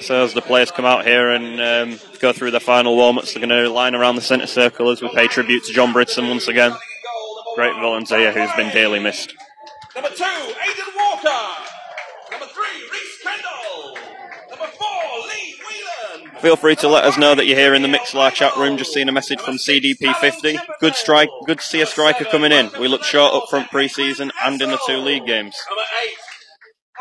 So as the players come out here and um, go through their final warm-ups, they're going to line around the centre circle as we pay tribute to John Bridson once again. Great volunteer who's been dearly missed. Number two, Aidan Walker. Number three, Reese Kendall. Number four, Lee Whelan. Feel free to let us know that you're here in the Mixlr chat room. Just seen a message from CDP50. Good strike. Good to see a striker coming in. We look short up front pre-season and in the two league games. Number eight,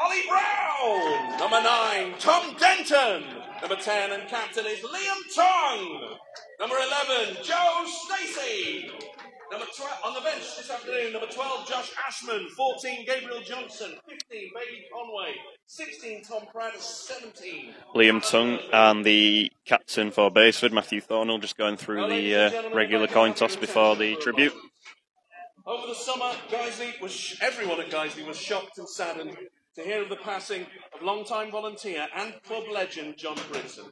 Ollie Brown. Number nine, Tom Denton. Number ten and captain is Liam Tong. Number eleven, Joe Stacey. Number 12 on the bench this afternoon, number 12, Josh Ashman. 14, Gabriel Johnson. 15, Baby Conway. 16, Tom Pratt. 17. Liam Tong and the captain for Basford, Matthew Thornell, just going through the uh, regular coin toss before the tribute. Over the summer, Guiseley was everyone at Guiseley was shocked and saddened to hear of the passing of long-time volunteer and club legend John Bridson.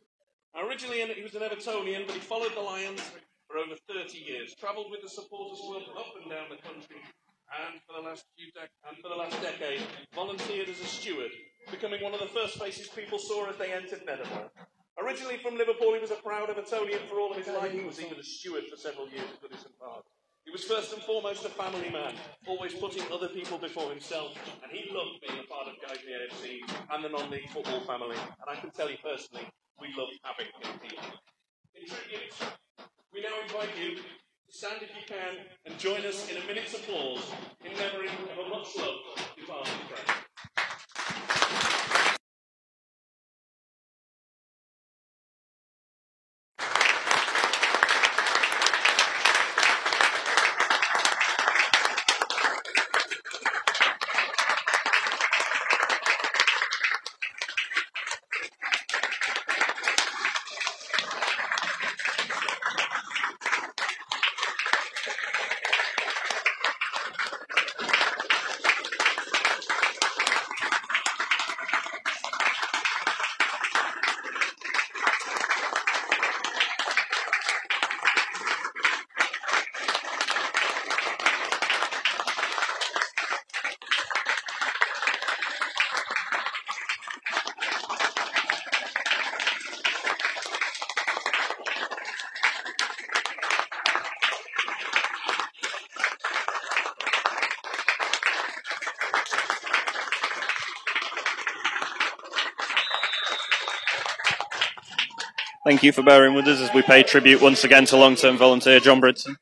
Now, originally, he was an Evertonian, but he followed the Lions for over 30 years, travelled with the supporters club up and down the country, and for the last few and for the last decade, volunteered as a steward, becoming one of the first faces people saw as they entered Nethermoor. Originally from Liverpool, he was a proud Evertonian for all of his life. He was even a steward for several years at Goodison Park. He was first and foremost a family man, always putting other people before himself, and he loved being a part of Guiseley AFC and the non-league football family. And I can tell you personally, we love having him here. In tribute, we now invite you to stand if you can and join us in a minute's applause in memory of a much loved departed friend. Thank you for bearing with us as we pay tribute once again to long-term volunteer John Bridson.